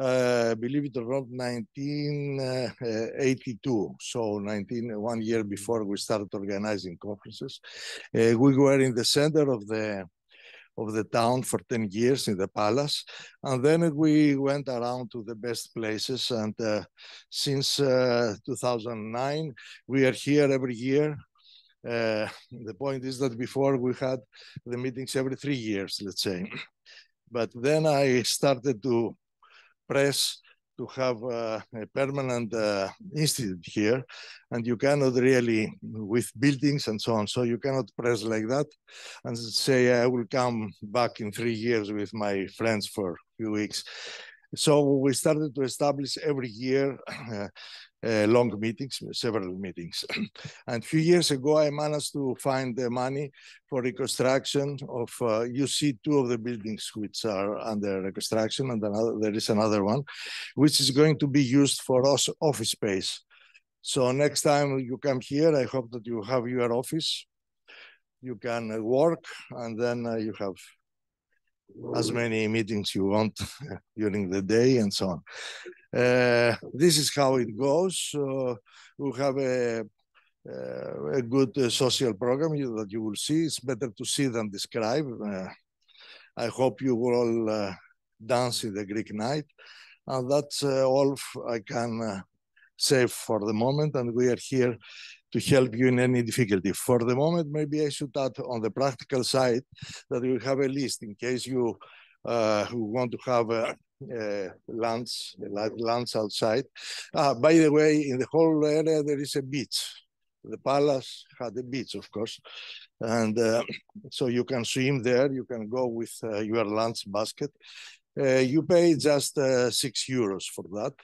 uh, believe it or not, 1982. So 19, one year before we started organizing conferences. Uh, we were in the center of the of the town for 10 years in the palace. And then we went around to the best places. And uh, since uh, 2009, we are here every year. Uh, the point is that before we had the meetings every three years, let's say. But then I started to press to have uh, a permanent uh, institute here, and you cannot really, with buildings and so on, so you cannot press like that and say, I will come back in three years with my friends for a few weeks. So we started to establish every year uh, uh, long meetings, several meetings. and a few years ago, I managed to find the money for reconstruction of, uh, you see two of the buildings which are under reconstruction and another, there is another one, which is going to be used for us office space. So next time you come here, I hope that you have your office, you can work, and then uh, you have as many meetings you want during the day and so on. Uh, this is how it goes. Uh, we have a, uh, a good uh, social program that you will see. It's better to see than describe. Uh, I hope you will all uh, dance in the Greek night. And that's all I can say for the moment. And we are here to help you in any difficulty. For the moment, maybe I should add on the practical side that we have a list in case you uh, want to have a, a lunch, lunch outside. Ah, by the way, in the whole area, there is a beach. The palace had a beach, of course. And uh, so you can swim there. You can go with uh, your lunch basket. Uh, you pay just uh, six euros for that.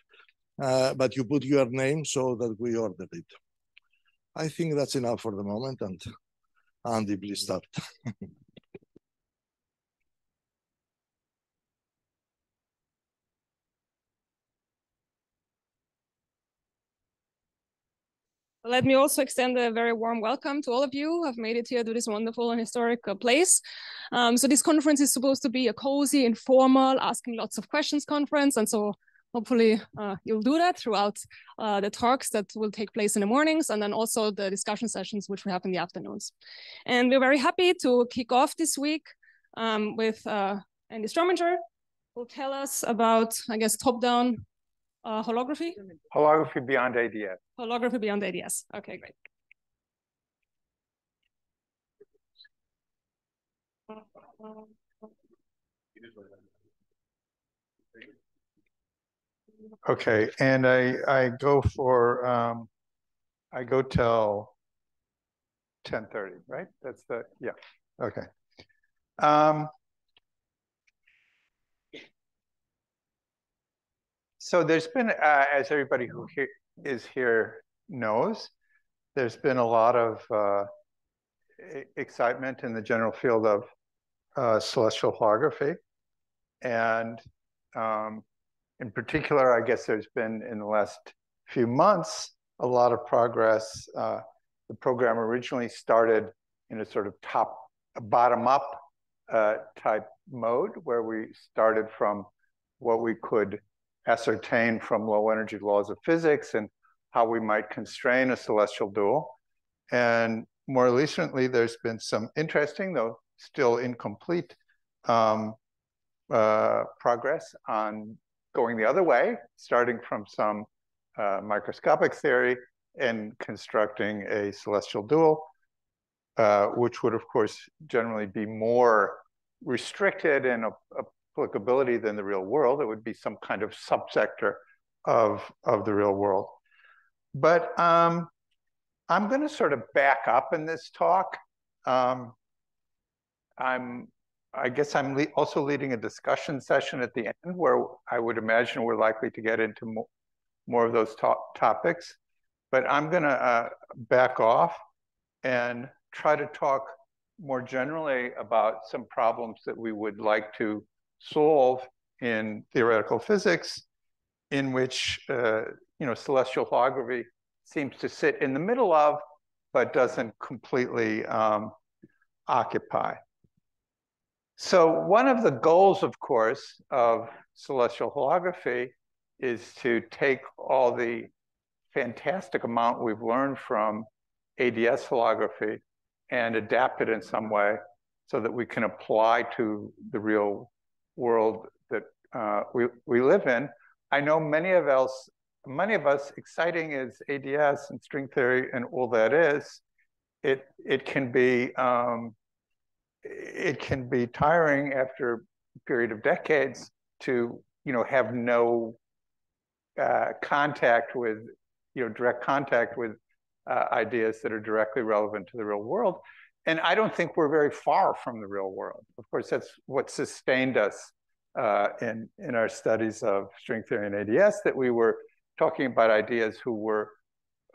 Uh, but you put your name so that we ordered it. I think that's enough for the moment. And Andy, please start. Let me also extend a very warm welcome to all of you who have made it here to this wonderful and historic uh, place. Um, so this conference is supposed to be a cozy, informal, asking lots of questions conference. And so hopefully uh, you'll do that throughout uh, the talks that will take place in the mornings and then also the discussion sessions which we have in the afternoons. And we're very happy to kick off this week um, with uh, Andy Strominger, who will tell us about, I guess, top-down uh, holography? Holography beyond ADS. Holography beyond ADS. Okay, great. Okay, and I I go for um, I go till ten thirty, right? That's the yeah. Okay. Um, so there's been, uh, as everybody who here is here knows, there's been a lot of uh, excitement in the general field of uh, celestial holography, and um, in particular, I guess there's been in the last few months a lot of progress. Uh, the program originally started in a sort of top, bottom up uh, type mode where we started from what we could ascertain from low energy laws of physics and how we might constrain a celestial dual. And more recently, there's been some interesting, though still incomplete, um, uh, progress on going the other way, starting from some uh, microscopic theory and constructing a celestial dual, uh, which would, of course, generally be more restricted in applicability than the real world. It would be some kind of subsector of, of the real world. But um, I'm going to sort of back up in this talk. Um, I'm I guess I'm le also leading a discussion session at the end where I would imagine we're likely to get into mo more of those to topics. But I'm going to uh, back off and try to talk more generally about some problems that we would like to solve in theoretical physics, in which uh, you know celestial holography seems to sit in the middle of, but doesn't completely um, occupy. So one of the goals, of course, of celestial holography is to take all the fantastic amount we've learned from ADS holography and adapt it in some way so that we can apply to the real world that uh, we, we live in. I know many of us, many of us, exciting as ADS and string theory and all that is, it it can be um, it can be tiring after a period of decades to you know have no uh, contact with you know direct contact with uh, ideas that are directly relevant to the real world. And I don't think we're very far from the real world. Of course, that's what sustained us uh, in, in our studies of string theory and ADS, that we were talking about ideas who were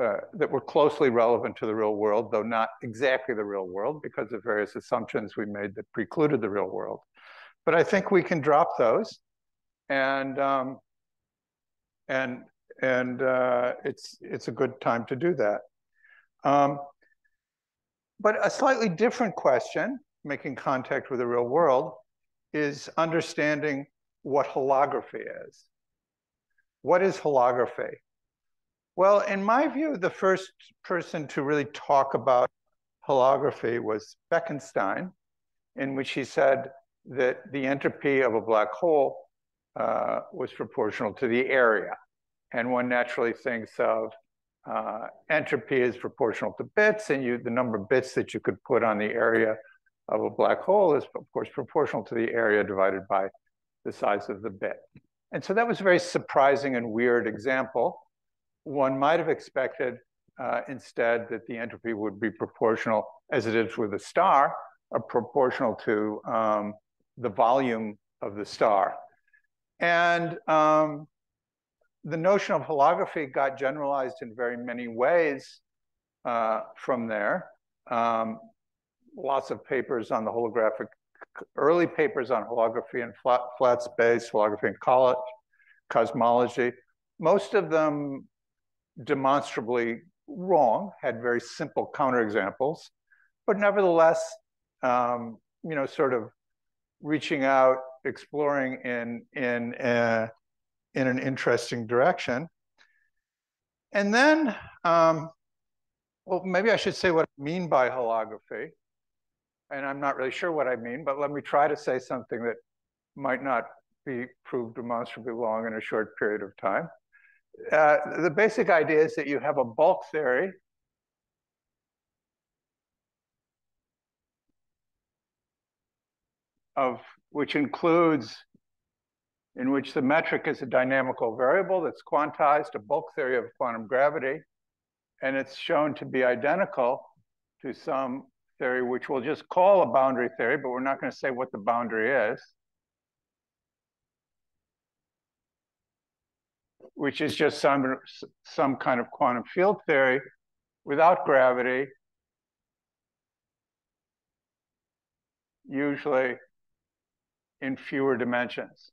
uh, that were closely relevant to the real world, though not exactly the real world because of various assumptions we made that precluded the real world. But I think we can drop those, and um, and and uh, it's it's a good time to do that. Um, but a slightly different question, making contact with the real world, is understanding what holography is. What is holography? Well, in my view, the first person to really talk about holography was Bekenstein, in which he said that the entropy of a black hole uh, was proportional to the area. And one naturally thinks of uh, entropy is proportional to bits, and you the number of bits that you could put on the area of a black hole is, of course, proportional to the area divided by the size of the bit. And so that was a very surprising and weird example. One might have expected uh, instead that the entropy would be proportional, as it is with a star, or proportional to um, the volume of the star. And um, the notion of holography got generalized in very many ways uh, from there. Um, lots of papers on the holographic, early papers on holography and flat, flat space, holography and college, cosmology. Most of them demonstrably wrong, had very simple counterexamples, but nevertheless, um, you know, sort of reaching out, exploring in in uh, in an interesting direction. And then, um, well, maybe I should say what I mean by holography. And I'm not really sure what I mean, but let me try to say something that might not be proved demonstrably long in a short period of time. Uh, the basic idea is that you have a bulk theory. Of which includes in which the metric is a dynamical variable that's quantized, a bulk theory of quantum gravity, and it's shown to be identical to some theory, which we'll just call a boundary theory, but we're not going to say what the boundary is, which is just some, some kind of quantum field theory without gravity, usually in fewer dimensions.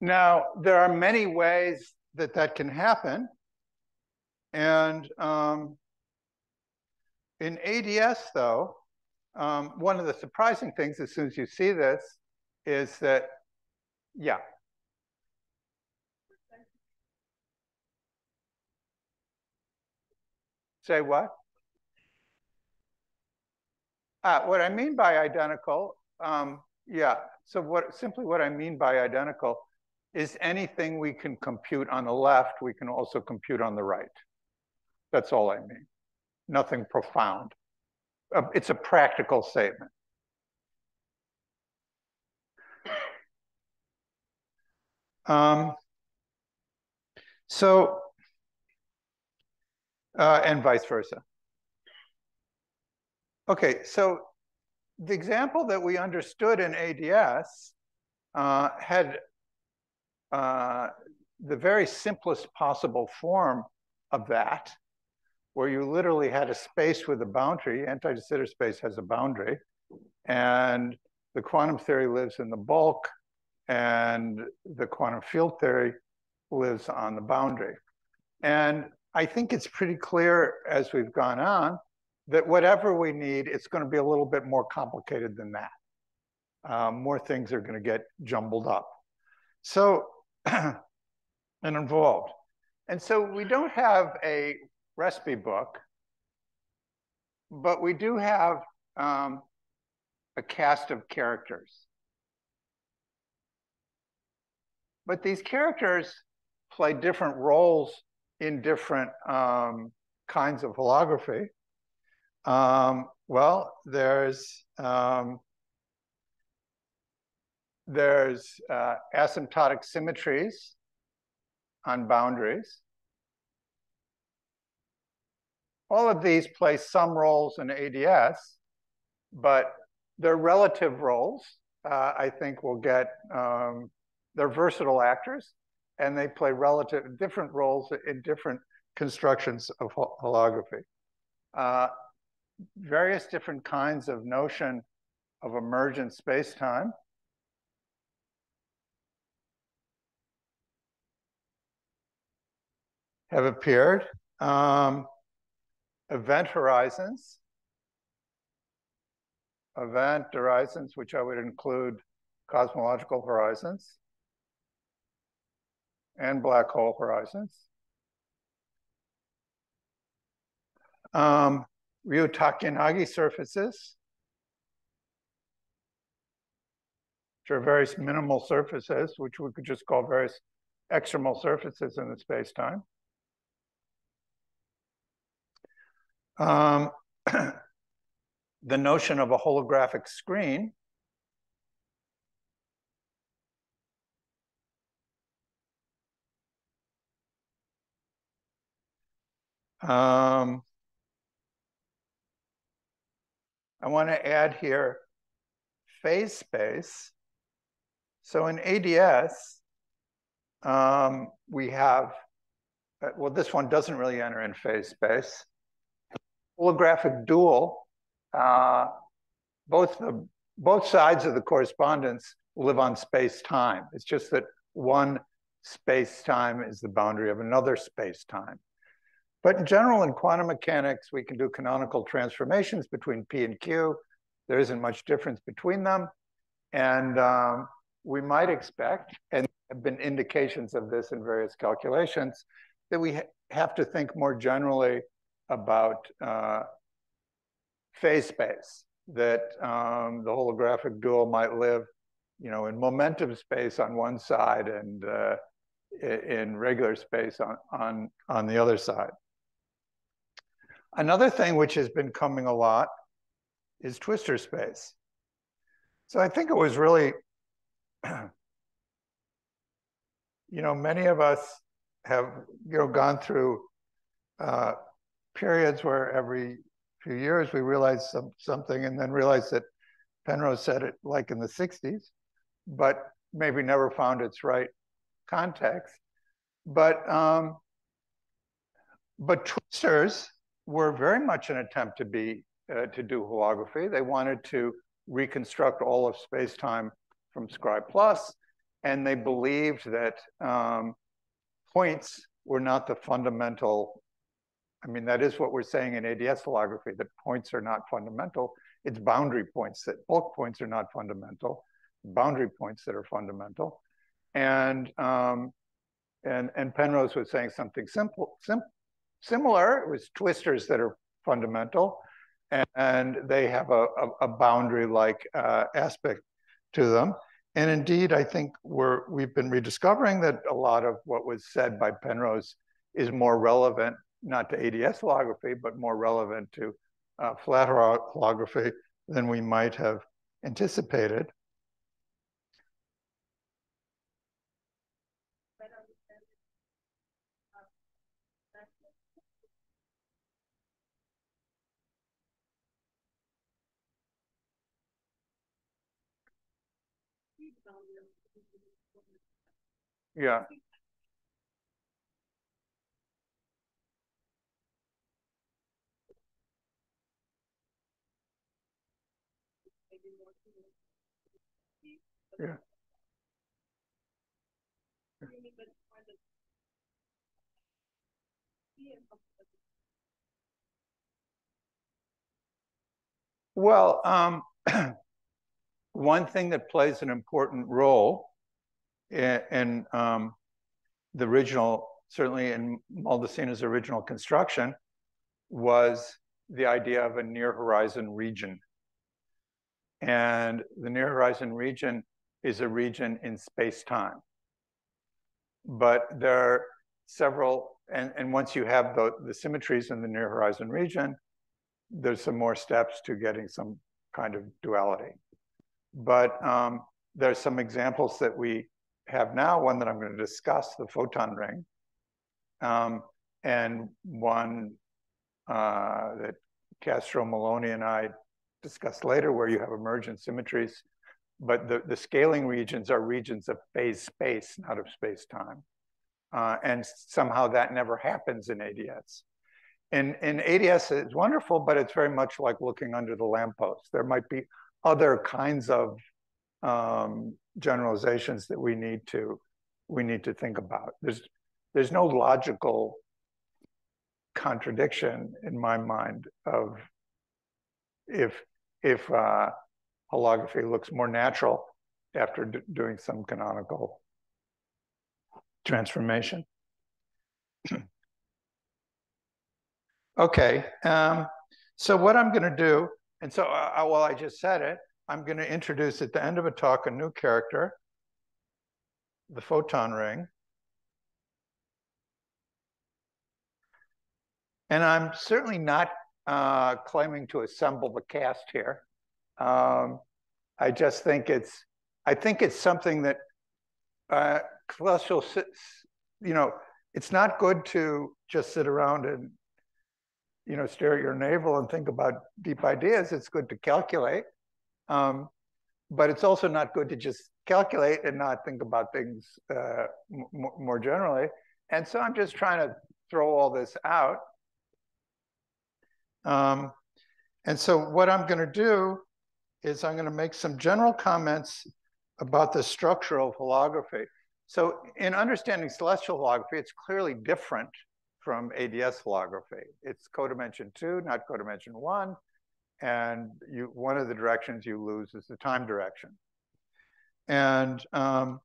Now, there are many ways that that can happen. And um, in ADS, though, um, one of the surprising things as soon as you see this is that, yeah. Say what? Uh, what I mean by identical, um, yeah. So what simply what I mean by identical is anything we can compute on the left, we can also compute on the right. That's all I mean. Nothing profound. Uh, it's a practical statement. Um, so, uh, and vice versa. Okay, so the example that we understood in ADS uh, had uh, the very simplest possible form of that, where you literally had a space with a boundary. Anti-de Sitter space has a boundary, and the quantum theory lives in the bulk, and the quantum field theory lives on the boundary. And I think it's pretty clear as we've gone on that whatever we need, it's going to be a little bit more complicated than that. Um, more things are going to get jumbled up. So, and involved. And so we don't have a recipe book, but we do have um, a cast of characters. But these characters play different roles in different um, kinds of holography. Um, well, there's um, there's uh, asymptotic symmetries on boundaries. All of these play some roles in ADS, but their relative roles, uh, I think, will get, um, they're versatile actors, and they play relative different roles in different constructions of holography. Uh, various different kinds of notion of emergent space-time. have appeared. Um, event horizons, event horizons, which I would include cosmological horizons and black hole horizons. Um, Ryu-Takayanagi surfaces, which are various minimal surfaces, which we could just call various extremal surfaces in the space-time. Um, the notion of a holographic screen Um, I want to add here phase space. So in ADS, um, we have, uh, well, this one doesn't really enter in phase space holographic dual, uh, both the both sides of the correspondence live on space-time. It's just that one space-time is the boundary of another space-time. But in general, in quantum mechanics, we can do canonical transformations between P and Q. There isn't much difference between them. And um, we might expect, and have been indications of this in various calculations, that we ha have to think more generally about uh, phase space, that um, the holographic dual might live, you know, in momentum space on one side and uh, in regular space on, on, on the other side. Another thing which has been coming a lot is twistor space. So I think it was really, you know, many of us have, you know, gone through uh, periods where every few years we realized some, something and then realized that Penrose said it like in the 60s, but maybe never found its right context. But um, but twistors were very much an attempt to be uh, to do holography. They wanted to reconstruct all of space-time from Scri plus, and they believed that um, points were not the fundamental I mean, that is what we're saying in ADS holography, that points are not fundamental. It's boundary points that bulk points are not fundamental, boundary points that are fundamental. And, um, and, and Penrose was saying something simple, sim similar. It was twistors that are fundamental, and, and they have a, a, a boundary-like uh, aspect to them. And indeed, I think we're, we've been rediscovering that a lot of what was said by Penrose is more relevant not to ADS holography, but more relevant to uh, flat holography than we might have anticipated. Yeah. Yeah. Well, um, one thing that plays an important role in, in um, the original, certainly in Maldacena's original construction, was the idea of a near horizon region. And the near horizon region is a region in space time. But there are several, and, and once you have the, the symmetries in the near horizon region, there's some more steps to getting some kind of duality. But um, there's some examples that we have now, one that I'm going to discuss, the photon ring, um, and one uh, that Castro Maloney and I discussed later, where you have emergent symmetries. But the, the scaling regions are regions of phase space, not of space time. Uh, and somehow that never happens in ADS. And, in ADS, is wonderful, but it's very much like looking under the lamppost. There might be other kinds of um, generalizations that we need to we need to think about. There's there's no logical contradiction in my mind of if if uh, holography looks more natural after doing some canonical transformation. okay, um, so what I'm going to do, and so uh, uh, well, I just said it, I'm going to introduce at the end of a talk a new character, the photon ring. And I'm certainly not uh, claiming to assemble the cast here. Um, I just think it's, I think it's something that uh, celestial, you know, it's not good to just sit around and, you know, stare at your navel and think about deep ideas. It's good to calculate. Um, but it's also not good to just calculate and not think about things uh, more generally. And so I'm just trying to throw all this out. Um, and so what I'm going to do is I'm going to make some general comments about the structure of holography. So in understanding celestial holography, it's clearly different from ADS holography. It's codimension two, not codimension one and you one of the directions you lose is the time direction. And um,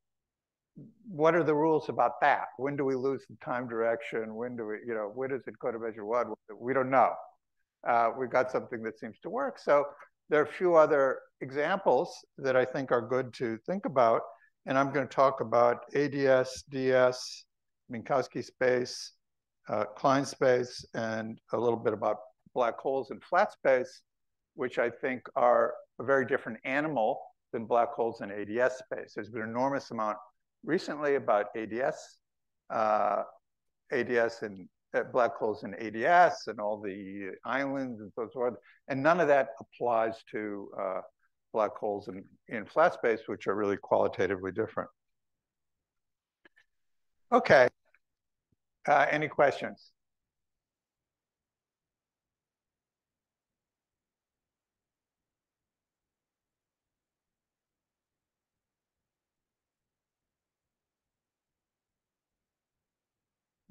what are the rules about that? When do we lose the time direction? When do we, you know, when does it measure one? We don't know. Uh, we've got something that seems to work. So there are a few other examples that I think are good to think about. And I'm going to talk about ADS, DS, Minkowski space, uh, Klein space, and a little bit about black holes and flat space which I think are a very different animal than black holes in ADS space. There's been an enormous amount recently about ADS, uh, ADS and black holes in ADS and all the islands and so forth. And none of that applies to uh, black holes in, in flat space, which are really qualitatively different. Okay. Uh, any questions?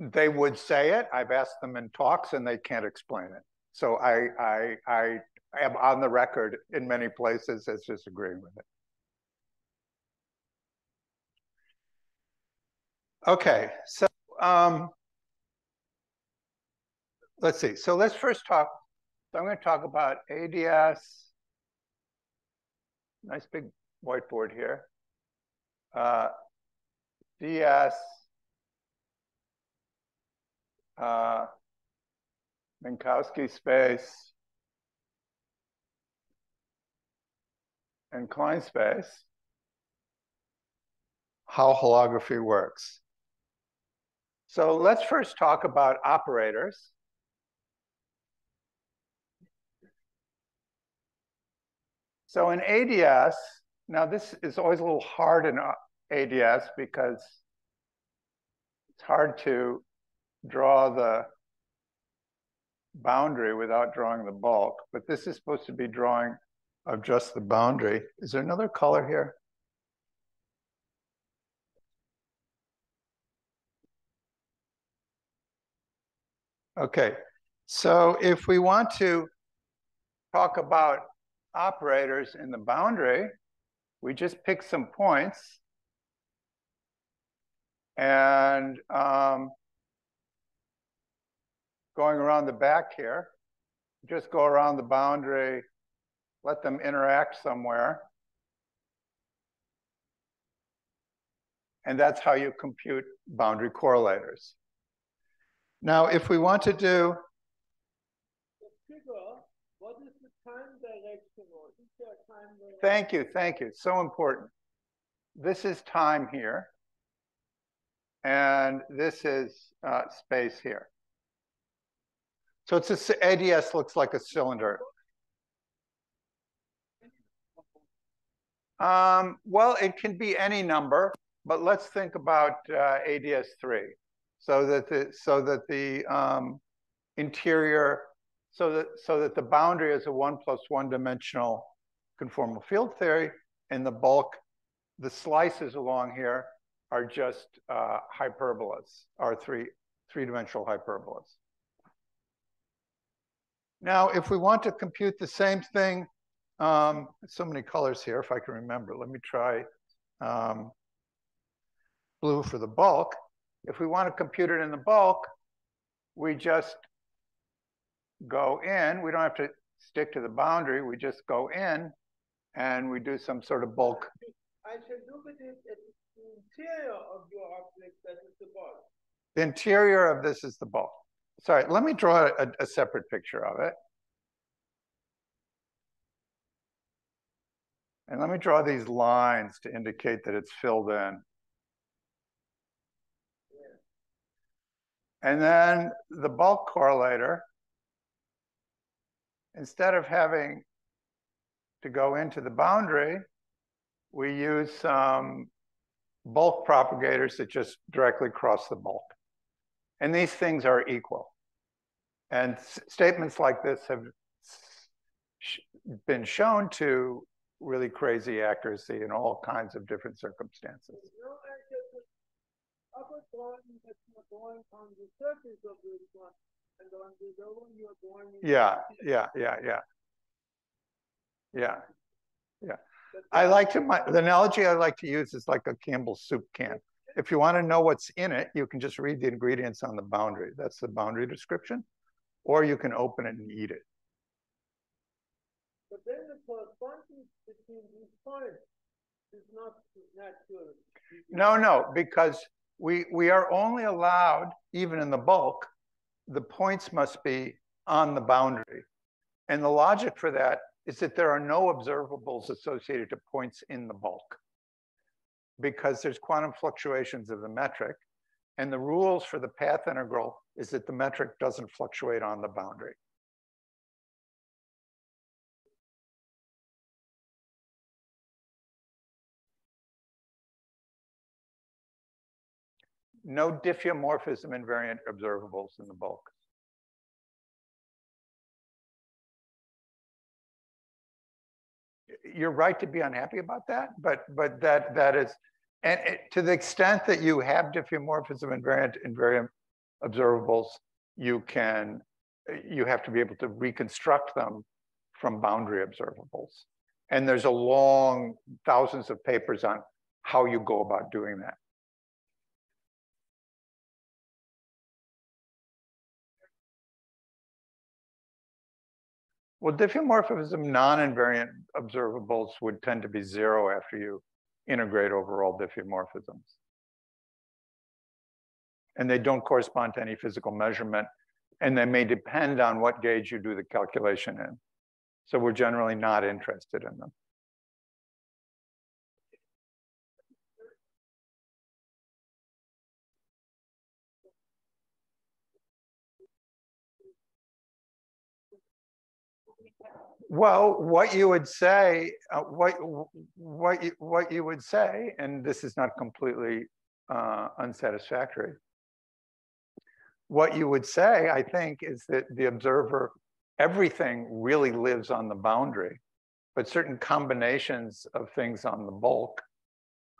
They would say it. I've asked them in talks and they can't explain it. So I, I, I am on the record in many places as disagreeing with it. Okay, so um, let's see. So let's first talk. I'm going to talk about ADS. Nice big whiteboard here. Uh, DS uh, Minkowski space and Klein space, how holography works. So let's first talk about operators. So in ADS, now this is always a little hard in ADS because it's hard to draw the boundary without drawing the bulk, but this is supposed to be drawing of just the boundary. Is there another color here? Okay, so if we want to talk about operators in the boundary, we just pick some points and um, going around the back here, just go around the boundary, let them interact somewhere. And that's how you compute boundary correlators. Now, if we want to do Thank you, thank you. So important. This is time here. And this is uh, space here. So it's a, ADS looks like a cylinder. Um, well, it can be any number, but let's think about uh, ADS3 so that the, so that the um, interior, so that, so that the boundary is a one plus one dimensional conformal field theory and the bulk, the slices along here are just uh, hyperbolas, are three, three-dimensional hyperbolas. Now, if we want to compute the same thing, um, so many colors here, if I can remember, let me try um, blue for the bulk. If we want to compute it in the bulk, we just go in. We don't have to stick to the boundary. We just go in and we do some sort of bulk. I shall do with it at the interior of your object that is the bulk. The interior of this is the bulk. Sorry, let me draw a, a separate picture of it. And let me draw these lines to indicate that it's filled in. And then the bulk correlator, instead of having to go into the boundary, we use some bulk propagators that just directly cross the bulk. And these things are equal. And statements like this have been shown to really crazy accuracy in all kinds of different circumstances. Yeah, yeah, yeah, yeah. Yeah, yeah. I like to, my, the analogy I like to use is like a Campbell's soup can. If you want to know what's in it, you can just read the ingredients on the boundary. That's the boundary description. Or you can open it and eat it. But then the correspondence between these points is not natural. No, no, because we we are only allowed, even in the bulk, the points must be on the boundary. And the logic for that is that there are no observables associated to points in the bulk because there's quantum fluctuations of the metric. And the rules for the path integral is that the metric doesn't fluctuate on the boundary. No diffeomorphism invariant observables in the bulk. You're right to be unhappy about that, but but that that is, and it, to the extent that you have diffeomorphism invariant invariant observables, you can you have to be able to reconstruct them from boundary observables. And there's a long thousands of papers on how you go about doing that. Well, diffeomorphism non-invariant observables would tend to be zero after you integrate over all diffeomorphisms. And they don't correspond to any physical measurement, and they may depend on what gauge you do the calculation in. So we're generally not interested in them. Well, what you would say, uh, what what you, what you would say, and this is not completely uh, unsatisfactory. What you would say, I think, is that the observer, everything really lives on the boundary, but certain combinations of things on the bulk,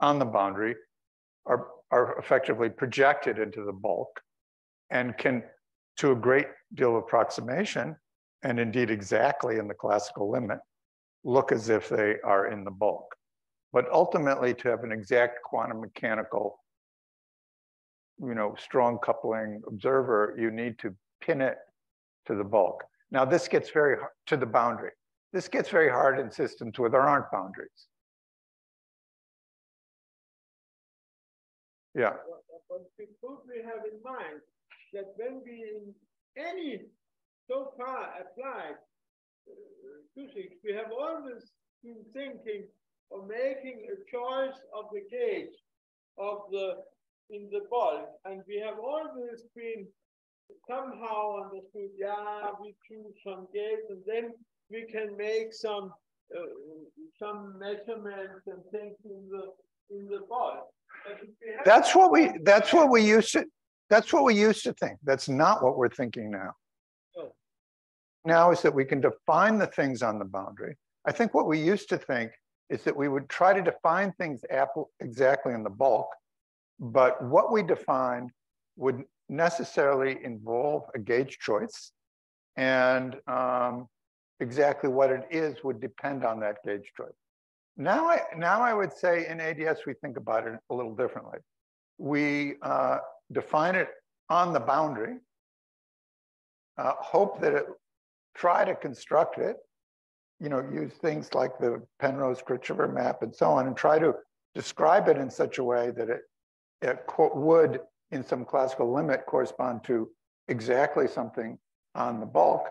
on the boundary, are are effectively projected into the bulk, and can to a great deal of approximation, and indeed exactly in the classical limit, look as if they are in the bulk. But ultimately, to have an exact quantum mechanical, you know, strong coupling observer, you need to pin it to the bulk. Now, this gets very hard to the boundary. This gets very hard in systems where there aren't boundaries. Yeah. But suppose we have in mind that when we in any so far applied physics, we have always been thinking of making a choice of the gauge of the in the bulk, and we have always been somehow understood. Yeah, we choose some gauge, and then we can make some uh, some measurements and things in the in the bulk. That's what we that's what we used to that's what we used to think. That's not what we're thinking now. Now is that we can define the things on the boundary. I think what we used to think is that we would try to define things exactly in the bulk, but what we defined would necessarily involve a gauge choice, and um, exactly what it is would depend on that gauge choice. Now I, now I would say in ADS, we think about it a little differently. We uh, define it on the boundary, uh, hope that it, try to construct it, you know, use things like the Penrose-Krichover map and so on, and try to describe it in such a way that it, it would, in some classical limit, correspond to exactly something on the bulk,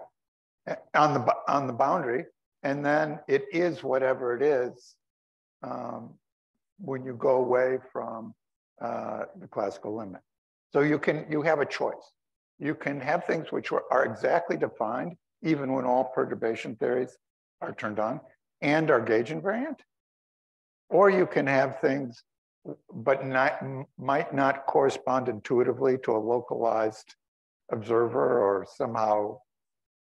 eh, on the, on the boundary, and then it is whatever it is um, when you go away from uh, the classical limit. So you can you have a choice. You can have things which are exactly defined, even when all perturbation theories are turned on, and are gauge invariant. Or you can have things, but not, might not correspond intuitively to a localized observer or somehow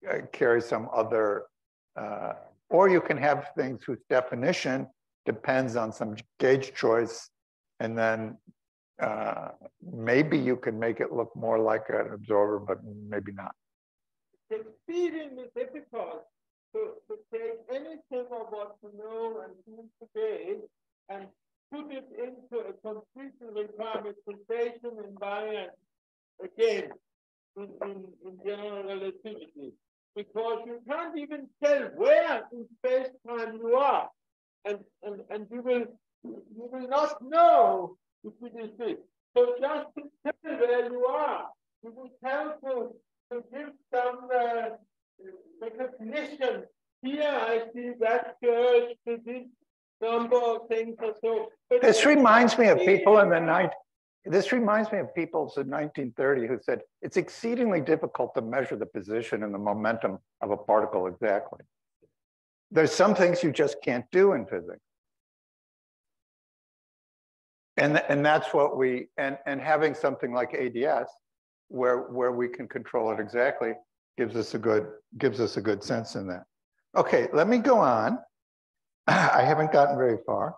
uh, carry some other uh, or you can have things whose definition depends on some gauge choice, and then uh, maybe you can make it look more like an absorber, but maybe not. It's exceedingly difficult to, to take anything of what you know and do today and put it into a completely parameterization environment again in, in, in general relativity because you can't even tell where in space time you are. And, and, and you will you will not know if it is this. So just to tell where you are, you will tell to, to give some uh, recognition. Here I see that church, this number of things or so. But this reminds me of people in the night. This reminds me of people in 1930 who said it's exceedingly difficult to measure the position and the momentum of a particle exactly. There's some things you just can't do in physics. And, and that's what we, and, and having something like ADS, where, where we can control it exactly, gives us a good, gives us a good sense in that. Okay, let me go on. I haven't gotten very far.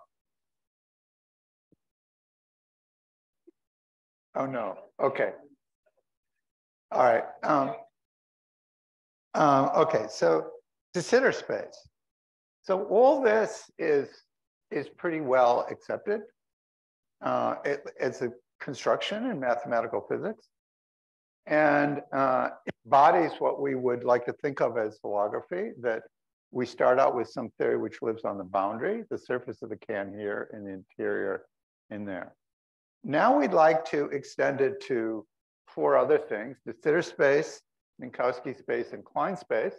Oh, no. Okay. All right. Um, um, okay, so de Sitter space. So all this is, is pretty well accepted. Uh, it, it's a construction in mathematical physics. And uh, embodies what we would like to think of as holography, that we start out with some theory which lives on the boundary, the surface of the can here and the interior in there. Now we'd like to extend it to four other things, de Sitter space, Minkowski space, and Klein space,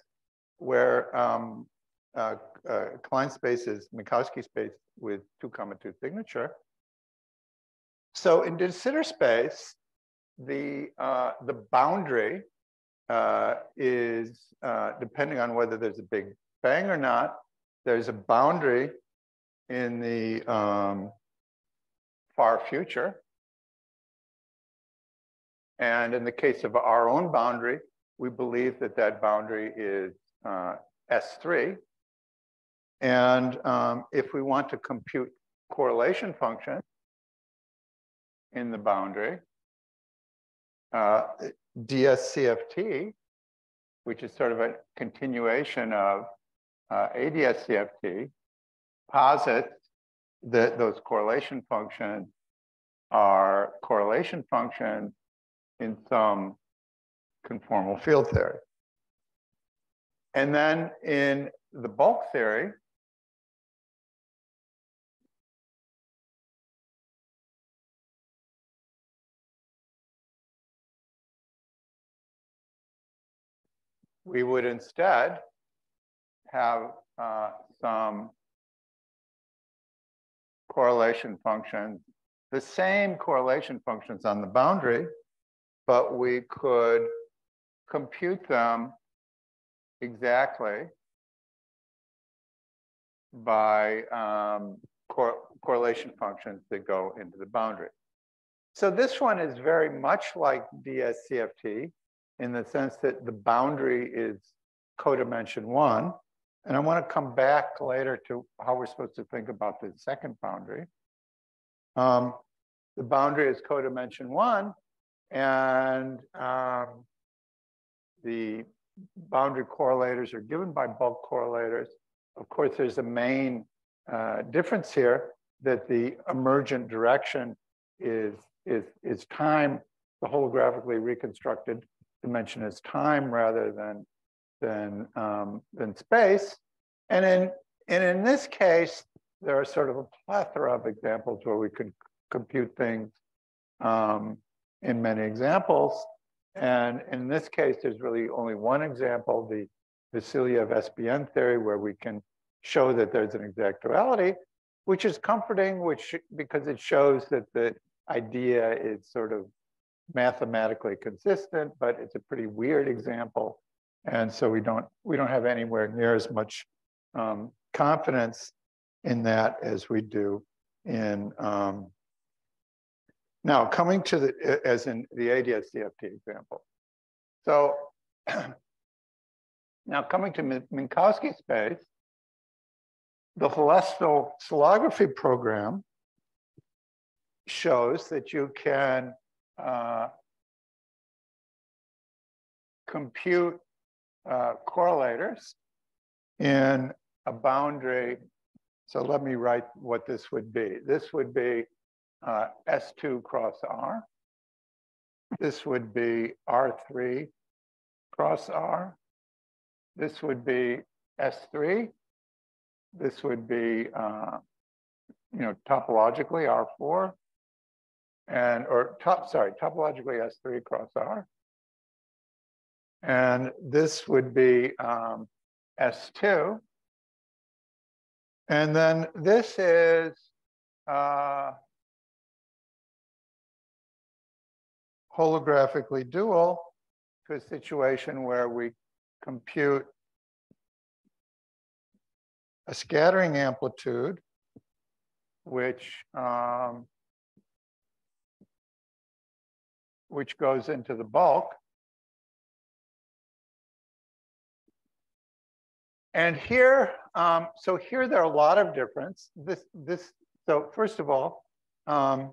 where um, uh, uh, Klein space is Minkowski space with two comma two signature. So in de Sitter space, the, uh, the boundary uh, is, uh, depending on whether there's a big bang or not, there's a boundary in the um, far future. And in the case of our own boundary, we believe that that boundary is uh, S3. And um, if we want to compute correlation function in the boundary, uh, DSCFT, which is sort of a continuation of uh, ADS-CFT, posits that those correlation functions are correlation functions in some conformal field theory. And then in the bulk theory, we would instead have uh, some correlation functions, the same correlation functions on the boundary, but we could compute them exactly by um, cor correlation functions that go into the boundary. So this one is very much like DSCFT in the sense that the boundary is codimension one. And I want to come back later to how we're supposed to think about the second boundary. Um, the boundary is codimension one, and um, the boundary correlators are given by bulk correlators. Of course, there's a main uh, difference here that the emergent direction is, is, is time, the holographically reconstructed dimension is time rather than than um, than space. And in and in this case, there are sort of a plethora of examples where we can compute things um, in many examples. And in this case, there's really only one example, the Vasiliev Sp(N) theory, where we can show that there's an exact duality, which is comforting, which because it shows that the idea is sort of mathematically consistent, but it's a pretty weird example. And so we don't, we don't have anywhere near as much um, confidence in that as we do in, um, now coming to the, as in the ADS-CFT example. So now coming to Minkowski space, the celestial holography program shows that you can uh, compute uh, correlators in a boundary. So let me write what this would be. This would be uh, S2 cross R. This would be R3 cross R. This would be S3. This would be, uh, you know, topologically R4 and or top sorry topologically S3 cross R. And this would be um, S2. And then this is uh, holographically dual to a situation where we compute a scattering amplitude, which um, which goes into the bulk. And here, um, so here there are a lot of difference. This, this, so first of all, um,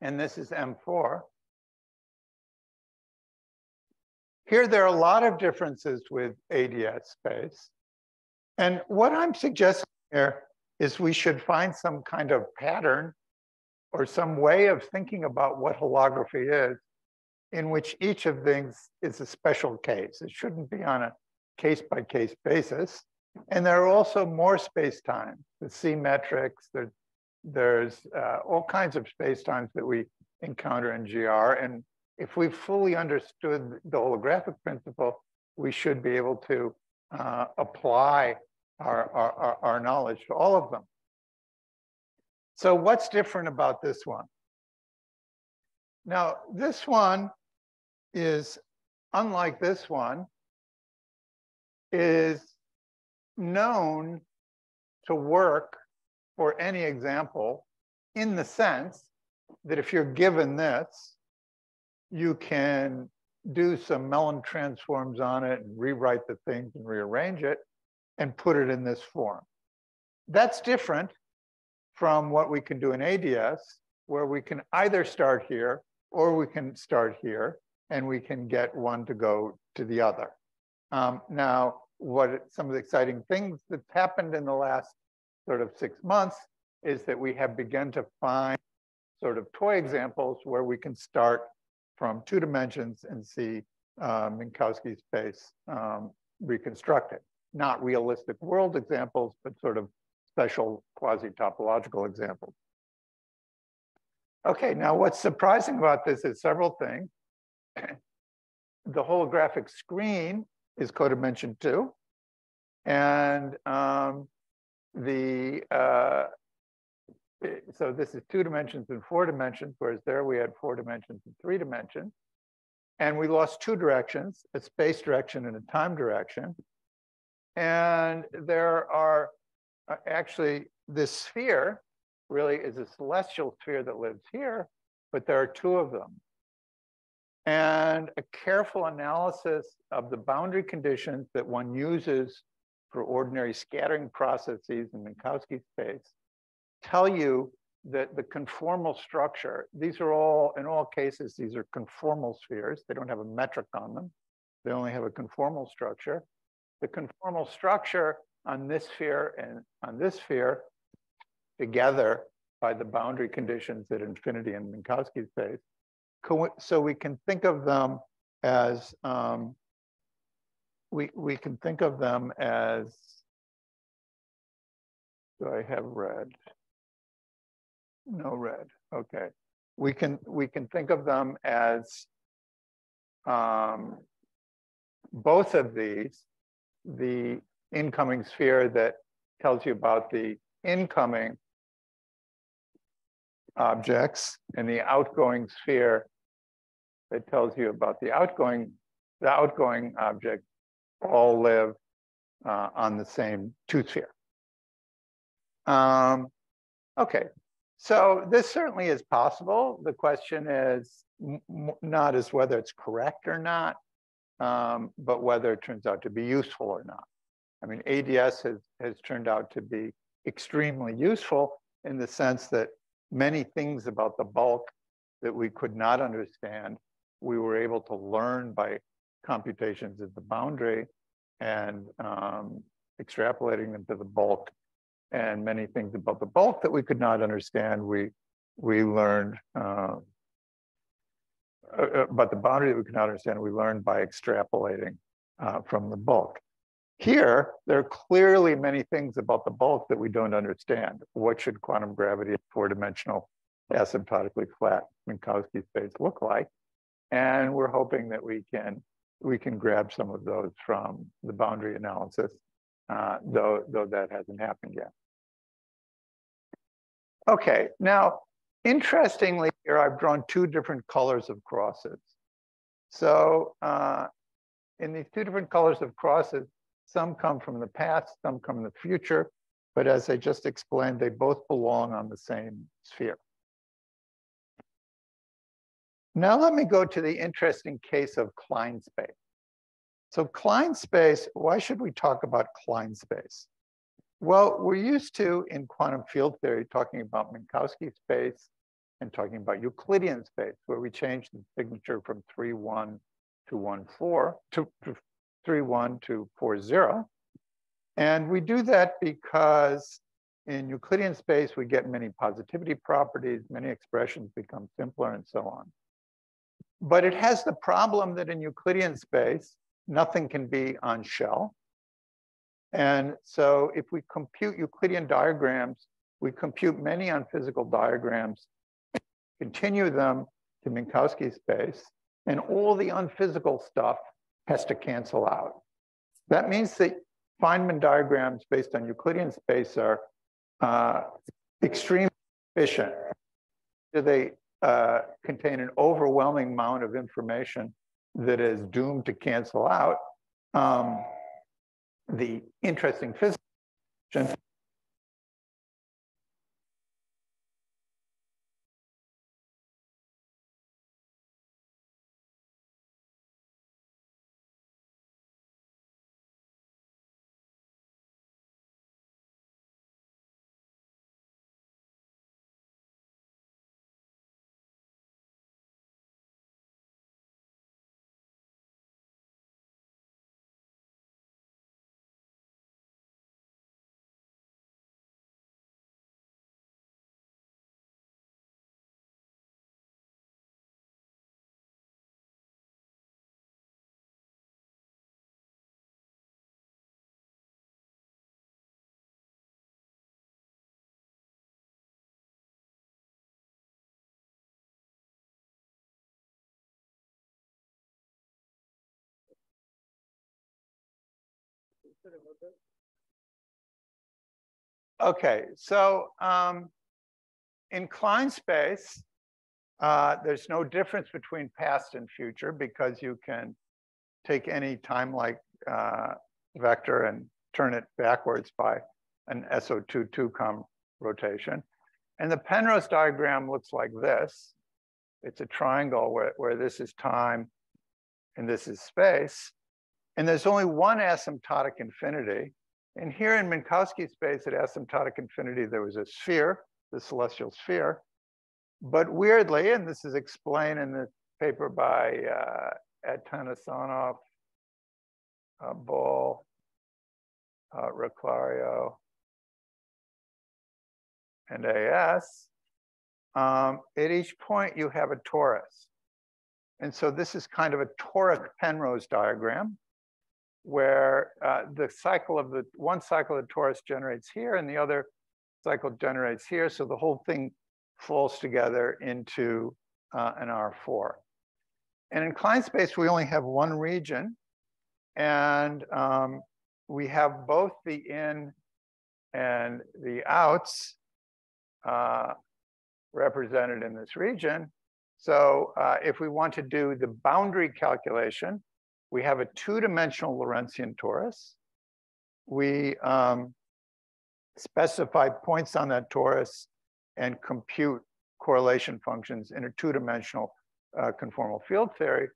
and this is M4. Here there are a lot of differences with ADS space. And what I'm suggesting here is we should find some kind of pattern or some way of thinking about what holography is in which each of things is a special case. It shouldn't be on a case by case basis. And there are also more space-time, the C-metrics, there, there's uh, all kinds of space-times that we encounter in GR. And if we fully understood the holographic principle, we should be able to uh, apply our, our, our knowledge to all of them. So what's different about this one? Now, this one is, unlike this one, is known to work for any example in the sense that if you're given this, you can do some Mellin transforms on it and rewrite the things and rearrange it and put it in this form. That's different from what we can do in ADS, where we can either start here or we can start here. and we can get one to go to the other. Um, now, what some of the exciting things that's happened in the last sort of six months is that we have begun to find sort of toy examples where we can start from two dimensions and see um, Minkowski space um, reconstructed. Not realistic world examples, but sort of special quasi-topological examples. Okay, now what's surprising about this is several things. the holographic screen is codimension two. And um, the, uh, so this is two dimensions and four dimensions, whereas there we had four dimensions and three dimensions. And we lost two directions, a space direction and a time direction. And there are uh, actually this sphere really is a celestial sphere that lives here, but there are two of them. And a careful analysis of the boundary conditions that one uses for ordinary scattering processes in Minkowski space tell you that the conformal structure, these are all, in all cases, these are conformal spheres. They don't have a metric on them. They only have a conformal structure. The conformal structure on this sphere and on this sphere together by the boundary conditions at infinity in Minkowski space. So we can think of them as, um, we, we can think of them as, do I have red? No red, okay. We can, we can think of them as um, both of these, the incoming sphere that tells you about the incoming objects and the outgoing sphere that tells you about the outgoing, the outgoing object all live uh, on the same two sphere. Um, okay, so this certainly is possible. The question is not as whether it's correct or not, um, but whether it turns out to be useful or not. I mean, ADS has, has turned out to be extremely useful in the sense that many things about the bulk that we could not understand, we were able to learn by computations at the boundary and um, extrapolating them to the bulk. And many things about the bulk that we could not understand, we, we learned uh, about the boundary that we could not understand, we learned by extrapolating uh, from the bulk. Here, there are clearly many things about the bulk that we don't understand. What should quantum gravity at four-dimensional asymptotically flat Minkowski space look like? And we're hoping that we can we can grab some of those from the boundary analysis, uh, though, though that hasn't happened yet. Okay, now, interestingly here, I've drawn two different colors of crosses. So uh, in these two different colors of crosses, some come from the past, some come from the future, but as I just explained, they both belong on the same sphere. Now let me go to the interesting case of Klein space. So Klein space, why should we talk about Klein space? Well, we're used to in quantum field theory talking about Minkowski space and talking about Euclidean space, where we change the signature from 3, 1 to 1, 4 to, to 3, 1 to 4, 0. And we do that because in Euclidean space, we get many positivity properties, many expressions become simpler and so on. But it has the problem that in Euclidean space, nothing can be on shell. And so if we compute Euclidean diagrams, we compute many unphysical diagrams, continue them to Minkowski space, and all the unphysical stuff has to cancel out. That means that Feynman diagrams based on Euclidean space are uh, extremely efficient. Do they uh, contain an overwhelming amount of information that is doomed to cancel out. Um, the interesting physics Okay, so um, in Klein space, uh, there's no difference between past and future because you can take any time-like uh, vector and turn it backwards by an SO2 com rotation. And the Penrose diagram looks like this. It's a triangle where, where this is time and this is space. And there's only one asymptotic infinity. And here in Minkowski space at asymptotic infinity, there was a sphere, the celestial sphere. But weirdly, and this is explained in the paper by uh, Atanasov, uh, Ball, uh, Raclariu, and AS, um, at each point you have a torus. And so this is kind of a toric Penrose diagram where uh, the cycle of the one cycle of the torus generates here and the other cycle generates here. So the whole thing falls together into uh, an R4. And in Klein space, we only have one region and um, we have both the in and the outs uh, represented in this region. So uh, if we want to do the boundary calculation, we have a two-dimensional Lorentzian torus. We um, specify points on that torus and compute correlation functions in a two-dimensional uh, conformal field theory,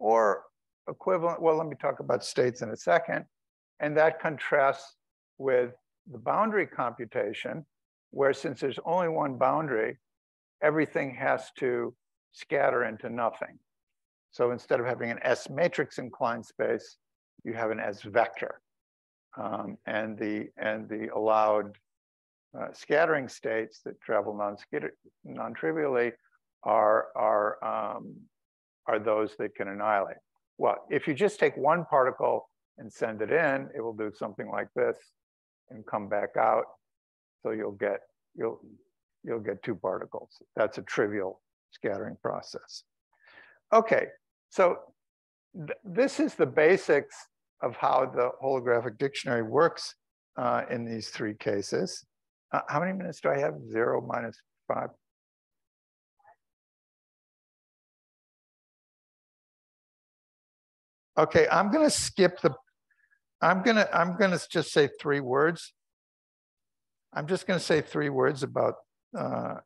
or equivalent, well, let me talk about states in a second. And that contrasts with the boundary computation, where since there's only one boundary, everything has to scatter into nothing. So instead of having an S matrix in Klein space, you have an S vector. Um, and the and the allowed uh, scattering states that travel non-trivially are are um, are those that can annihilate. Well, if you just take one particle and send it in, it will do something like this and come back out. So you'll get you'll you'll get two particles. That's a trivial scattering process. Okay, so th this is the basics of how the holographic dictionary works uh, in these three cases. Uh, how many minutes do I have? Zero minus five? Okay, I'm gonna skip the, I'm gonna, I'm gonna just say three words. I'm just gonna say three words about uh,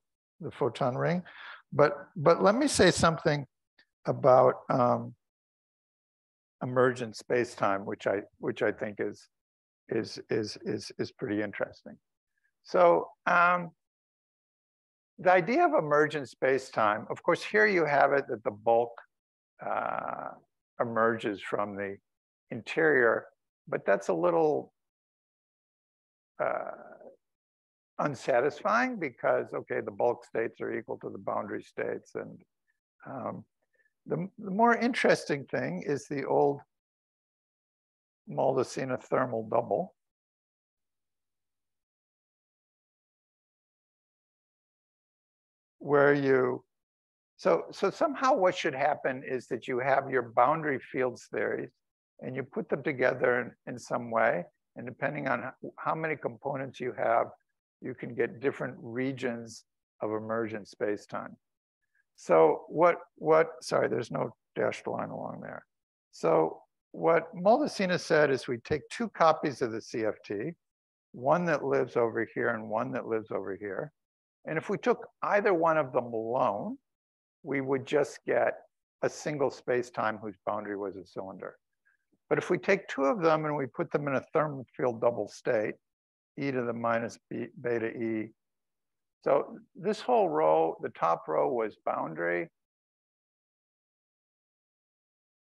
the photon ring, but, but let me say something about um, emergent space-time, which I, which I think is, is, is, is, is pretty interesting. So um, the idea of emergent space-time, of course, here you have it that the bulk uh, emerges from the interior, but that's a little uh, unsatisfying because, okay, the bulk states are equal to the boundary states. And um, the, the more interesting thing is the old Maldacena thermal double. Where you so, so somehow what should happen is that you have your boundary fields theories and you put them together in, in some way. And depending on how many components you have, you can get different regions of emergent space-time. So what, what, sorry, there's no dashed line along there. So what Maldacena said is we take two copies of the CFT, one that lives over here and one that lives over here. And if we took either one of them alone, we would just get a single space-time whose boundary was a cylinder. But if we take two of them and we put them in a thermal field double state, e to the minus b, beta e. So this whole row, the top row was boundary,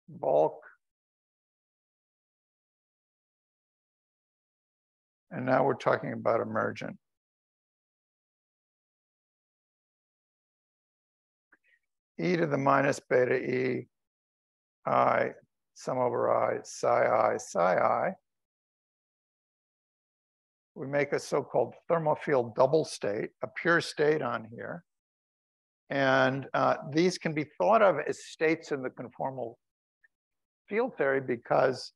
bulk, and now we're talking about emergent. e to the minus beta e i sum over i psi i psi i. We make a so-called thermofield double state, a pure state on here. And uh, these can be thought of as states in the conformal field theory because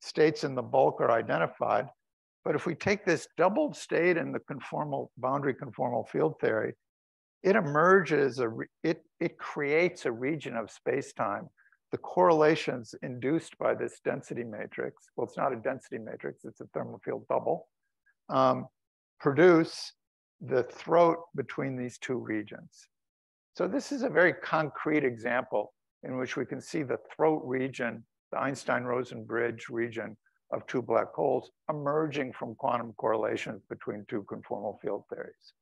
states in the bulk are identified. But if we take this doubled state in the conformal boundary conformal field theory, it emerges, a it, it creates a region of space-time. The correlations induced by this density matrix, well, it's not a density matrix, it's a thermal field double, um, produce the throat between these two regions. So this is a very concrete example in which we can see the throat region, the Einstein-Rosen bridge region of two black holes emerging from quantum correlations between two conformal field theories.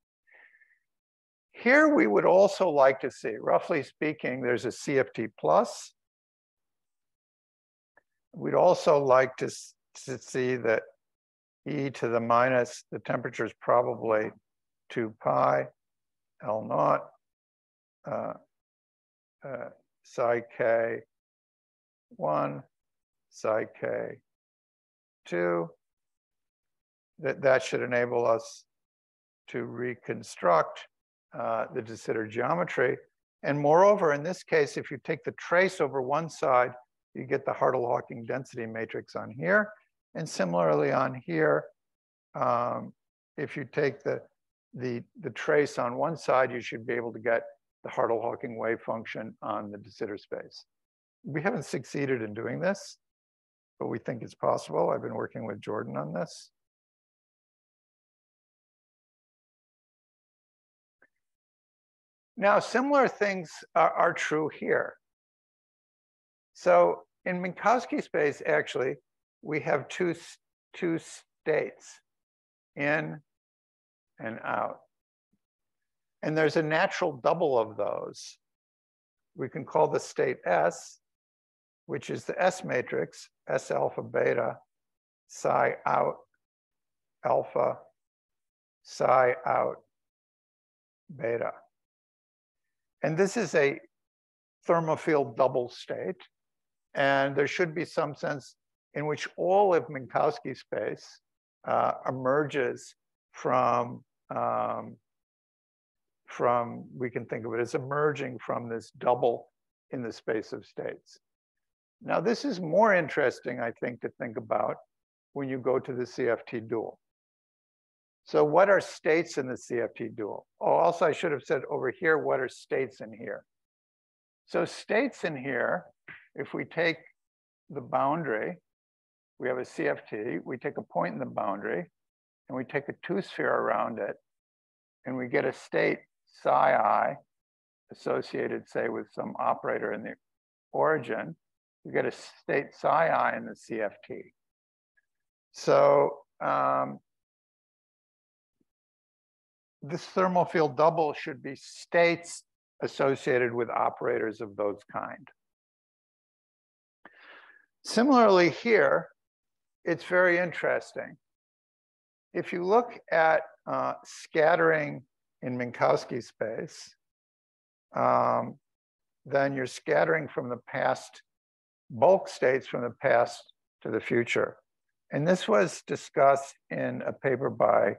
Here we would also like to see, roughly speaking, there's a CFT plus. We'd also like to, to see that e to the minus, the temperature is probably 2 pi L naught uh, uh, psi k 1, psi k 2. That, that should enable us to reconstruct uh, the de Sitter geometry. And moreover, in this case, if you take the trace over one side, you get the Hartle-Hawking density matrix on here. And similarly on here, um, if you take the, the, the trace on one side, you should be able to get the Hartle-Hawking wave function on the de Sitter space. We haven't succeeded in doing this, but we think it's possible. I've been working with Jordan on this. Now, similar things are, are true here. So in Minkowski space, actually, we have two, two states, in and out. And there's a natural double of those. We can call the state S, which is the S matrix, S alpha beta, psi out, alpha, psi out, beta. And this is a thermofield double state. And there should be some sense in which all of Minkowski space uh, emerges from, um, from, we can think of it as emerging from this double in the space of states. Now, this is more interesting, I think, to think about when you go to the CFT dual. So what are states in the CFT dual? Oh, also I should have said over here, what are states in here? So states in here, if we take the boundary, we have a CFT, we take a point in the boundary, and we take a two sphere around it, and we get a state psi i associated, say, with some operator in the origin, we get a state psi i in the CFT. So um, this thermal field double should be states associated with operators of those kind. Similarly here, it's very interesting. If you look at uh, scattering in Minkowski space, um, then you're scattering from the past, bulk states from the past to the future. And this was discussed in a paper by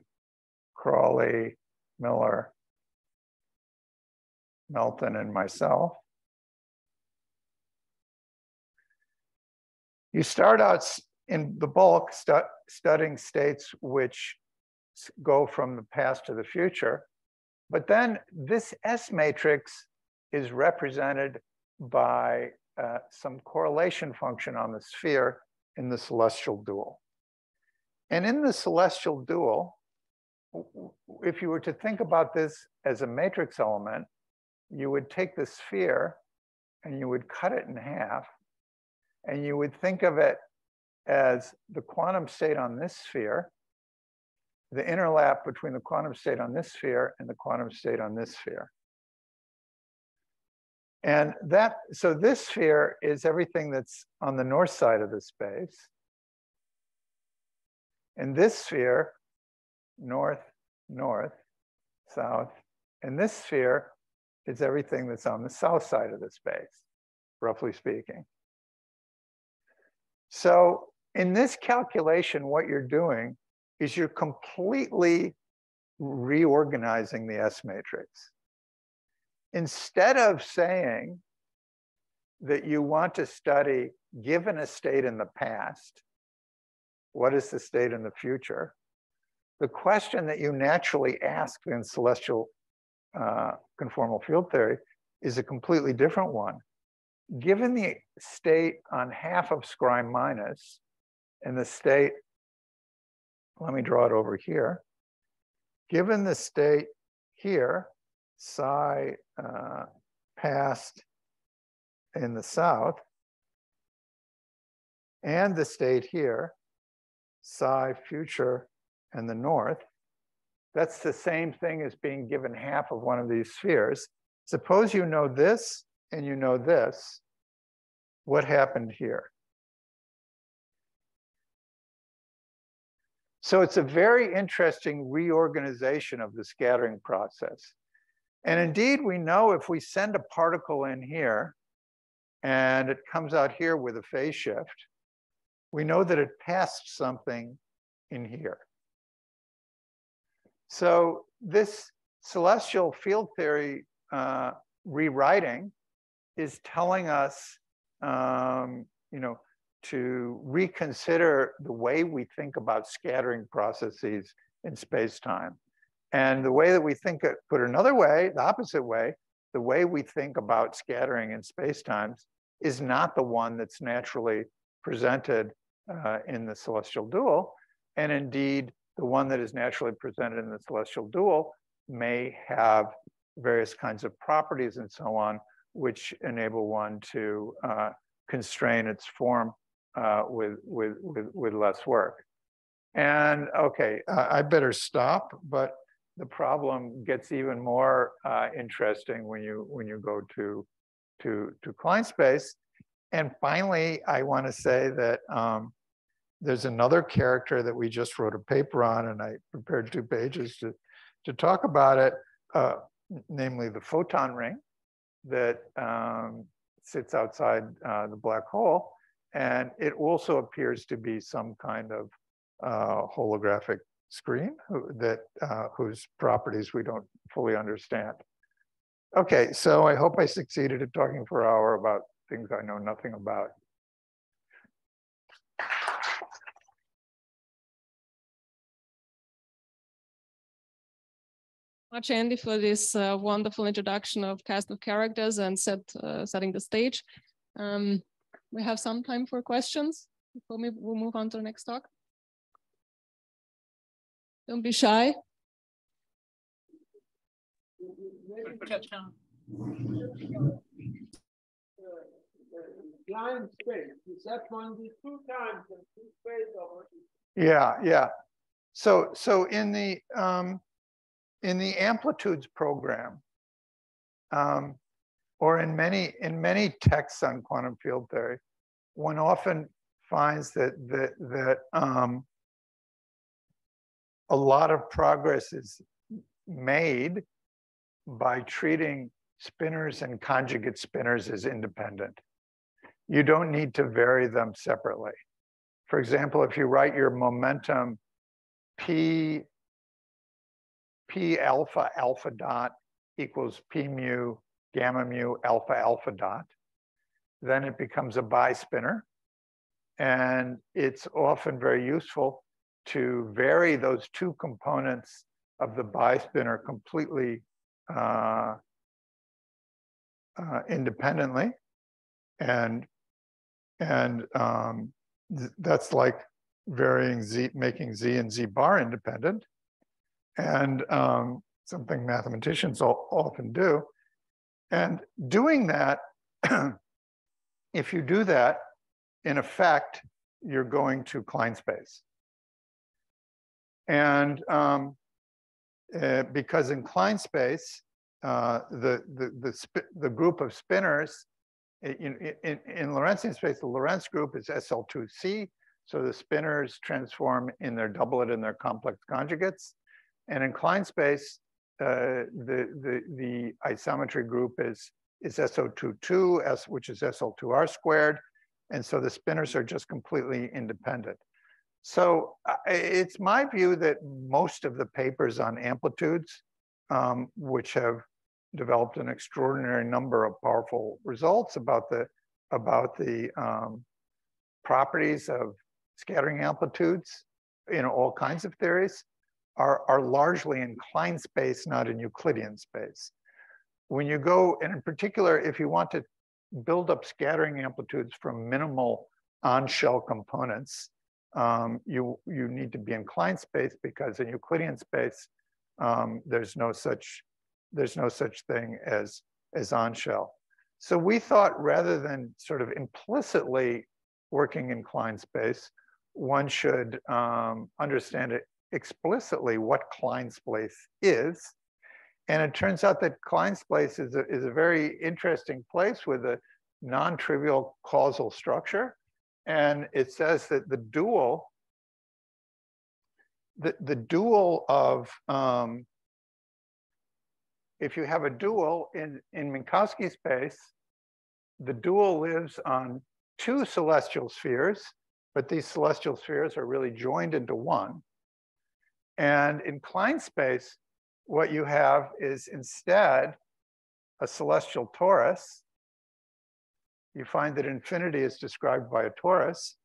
Crawley, Miller, Melton, and myself. You start out in the bulk stu studying states which go from the past to the future, but then this S matrix is represented by uh, some correlation function on the sphere in the celestial dual. And in the celestial dual, if you were to think about this as a matrix element, you would take the sphere and you would cut it in half, and you would think of it as the quantum state on this sphere, the interlap between the quantum state on this sphere and the quantum state on this sphere. And that, so this sphere is everything that's on the north side of the space. And this sphere north, north, south. And this sphere is everything that's on the south side of the space, roughly speaking. So in this calculation, what you're doing is you're completely reorganizing the S matrix. Instead of saying that you want to study given a state in the past, what is the state in the future? The question that you naturally ask in celestial uh, conformal field theory is a completely different one. Given the state on half of scri minus and the state, let me draw it over here. Given the state here, psi uh, past in the south, and the state here, psi future and the north, that's the same thing as being given half of one of these spheres. Suppose you know this and you know this. What happened here? So it's a very interesting reorganization of the scattering process. And indeed, we know if we send a particle in here and it comes out here with a phase shift, we know that it passed something in here. So this celestial field theory uh, rewriting is telling us, um, you know, to reconsider the way we think about scattering processes in space-time. And the way that we think, it, put another way, the opposite way, the way we think about scattering in space-times is not the one that's naturally presented uh, in the celestial dual. And indeed, the one that is naturally presented in the celestial dual may have various kinds of properties and so on, which enable one to uh, constrain its form uh, with, with, with, with less work. And okay, I better stop, but the problem gets even more uh, interesting when you when you go to to to Klein space. And finally, I want to say that um, there's another character that we just wrote a paper on, and I prepared two pages to, to talk about it, uh, namely the photon ring that um, sits outside uh, the black hole. And it also appears to be some kind of uh, holographic screen that uh, whose properties we don't fully understand. Okay, so I hope I succeeded at talking for an hour about things I know nothing about. much, Andy, for this uh, wonderful introduction of cast of characters and set uh, setting the stage. Um, we have some time for questions before we we'll move on to the next talk. Don't be shy. Yeah, yeah. So, so in the um, in the amplitudes program, um, or in many in many texts on quantum field theory, one often finds that that that um, a lot of progress is made by treating spinors and conjugate spinors as independent. You don't need to vary them separately. For example, if you write your momentum P P alpha alpha dot equals P mu gamma mu alpha alpha dot. Then it becomes a bispinor. And it's often very useful to vary those two components of the bispinor completely uh, uh, independently. And, and um, th that's like varying Z, making Z and Z bar independent and um, something mathematicians often do. And doing that, if you do that, in effect, you're going to Klein space. And um, uh, because in Klein space, uh, the, the, the, the, group of spinors in, in, in Lorentzian space, the Lorentz group is SL2C. So the spinors transform in their doublet and their complex conjugates. And in Klein space, the, the, the isometry group is, is SO22, S, which is SL2R squared. And so the spinors are just completely independent. So uh, it's my view that most of the papers on amplitudes, um, which have developed an extraordinary number of powerful results about the, about the um, properties of scattering amplitudes in all kinds of theories are, are largely in Klein space, not in Euclidean space. When you go, and in particular, if you want to build up scattering amplitudes from minimal on-shell components, um, you, you need to be in Klein space because in Euclidean space, um, there's no such there's no such thing as as on-shell. So we thought rather than sort of implicitly working in Klein space, one should um, understand it explicitly what Klein space is. And it turns out that Klein space is a, is a very interesting place with a non-trivial causal structure. And it says that the dual, the, the dual of, um, if you have a dual in, in Minkowski space, the dual lives on two celestial spheres, but these celestial spheres are really joined into one. And in Klein space, what you have is instead a celestial torus. You find that infinity is described by a torus,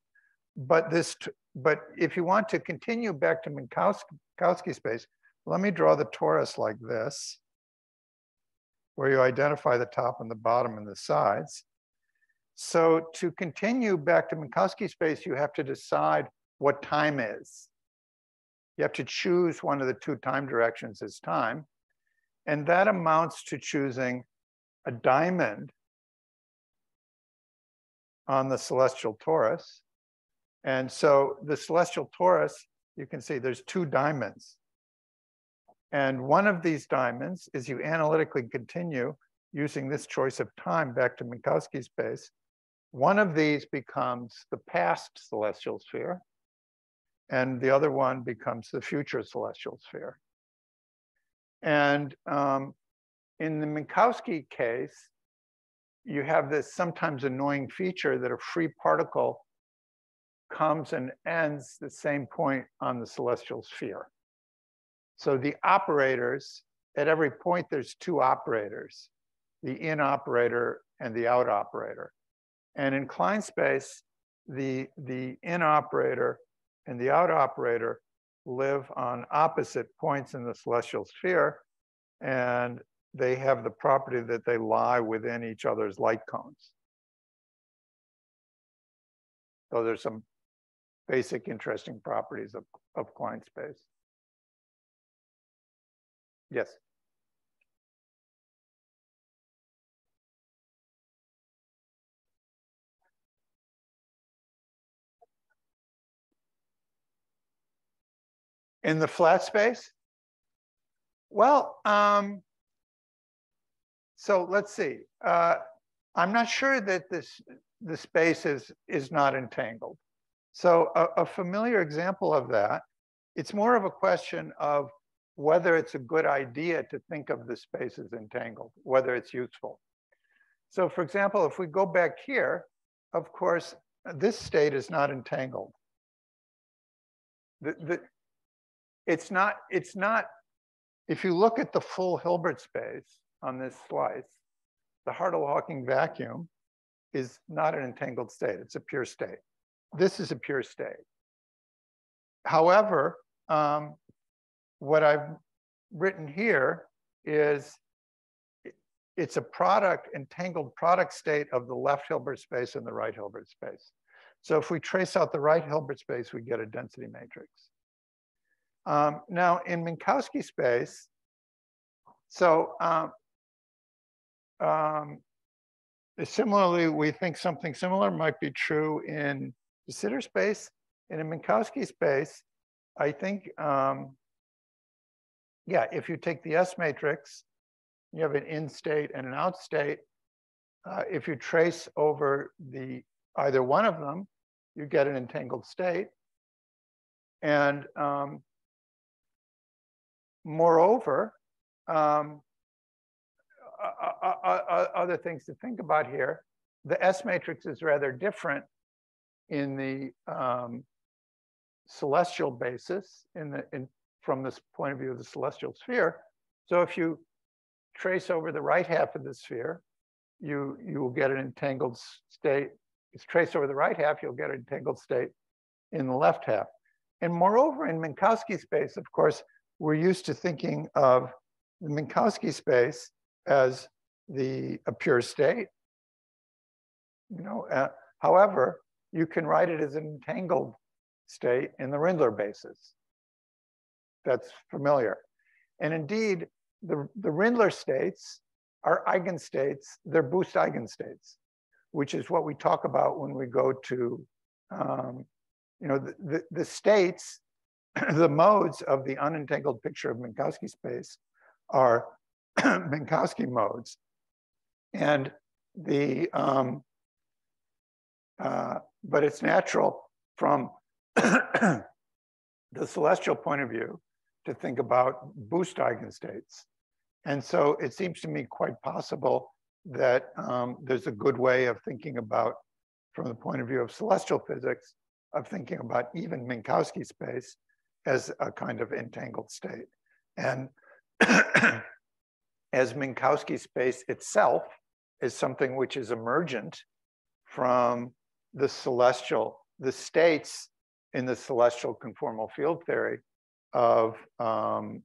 but this, but if you want to continue back to Minkowski space, let me draw the torus like this, where you identify the top and the bottom and the sides. So to continue back to Minkowski space, you have to decide what time is. You have to choose one of the two time directions as time. And that amounts to choosing a diamond on the celestial torus. And so the celestial torus, you can see there's two diamonds. And one of these diamonds is you analytically continue using this choice of time back to Minkowski space. One of these becomes the past celestial sphere and the other one becomes the future celestial sphere. And um, in the Minkowski case, you have this sometimes annoying feature that a free particle comes and ends the same point on the celestial sphere. So the operators, at every point, there's two operators, the in operator and the out operator. And in Klein space, the, the in operator and the out operator live on opposite points in the celestial sphere, and they have the property that they lie within each other's light cones. So there's some basic interesting properties of, of Klein space. Yes. In the flat space? Well, um, so let's see. Uh, I'm not sure that this the space is is not entangled. So a, a familiar example of that, it's more of a question of whether it's a good idea to think of the space as entangled, whether it's useful. So for example, if we go back here, of course, this state is not entangled. The, the, it's not, it's not, if you look at the full Hilbert space on this slice, the Hartle-Hawking vacuum is not an entangled state, it's a pure state. This is a pure state. However, um, what I've written here is it's a product, entangled product state of the left Hilbert space and the right Hilbert space. So if we trace out the right Hilbert space, we get a density matrix. Um, now in Minkowski space, so um, um, similarly, we think something similar might be true in de Sitter space. In Minkowski space, I think, um, yeah, if you take the S matrix, you have an in state and an out state. Uh, if you trace over the either one of them, you get an entangled state. And um, Moreover, um, other things to think about here, the S matrix is rather different in the um, celestial basis in the, in, from this point of view of the celestial sphere. So if you trace over the right half of the sphere, you, you will get an entangled state. If you trace over the right half, you'll get an entangled state. in the left half. And moreover, in Minkowski space, of course, we're used to thinking of the Minkowski space as the a pure state. You know, uh, however, you can write it as an entangled state in the Rindler basis. That's familiar. And indeed, the, the Rindler states are eigenstates, they're boost eigenstates, which is what we talk about when we go to, um, you know, the, the, the states, the modes of the unentangled picture of Minkowski space are Minkowski modes. And the, um, uh, but it's natural from the celestial point of view to think about boost eigenstates. And so it seems to me quite possible that um, there's a good way of thinking about, from the point of view of celestial physics, of thinking about even Minkowski space as a kind of entangled state. And as Minkowski space itself is something which is emergent from the celestial, the states in the celestial conformal field theory of um,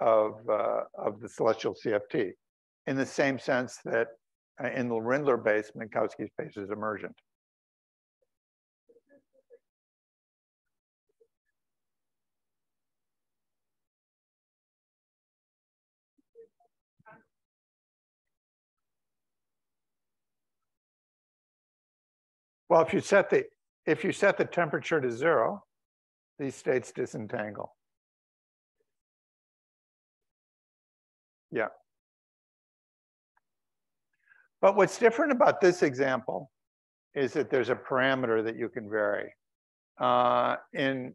of uh, of the celestial CFT, in the same sense that uh, in the Rindler base, Minkowski space is emergent. Well, if you set the if you set the temperature to zero, these states disentangle. Yeah. But what's different about this example is that there's a parameter that you can vary. Uh, in,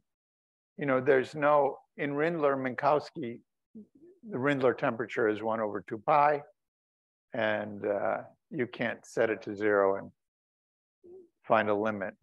you know, there's no, in Rindler, Minkowski, the Rindler temperature is one over two pi, and uh, you can't set it to zero and find a limit.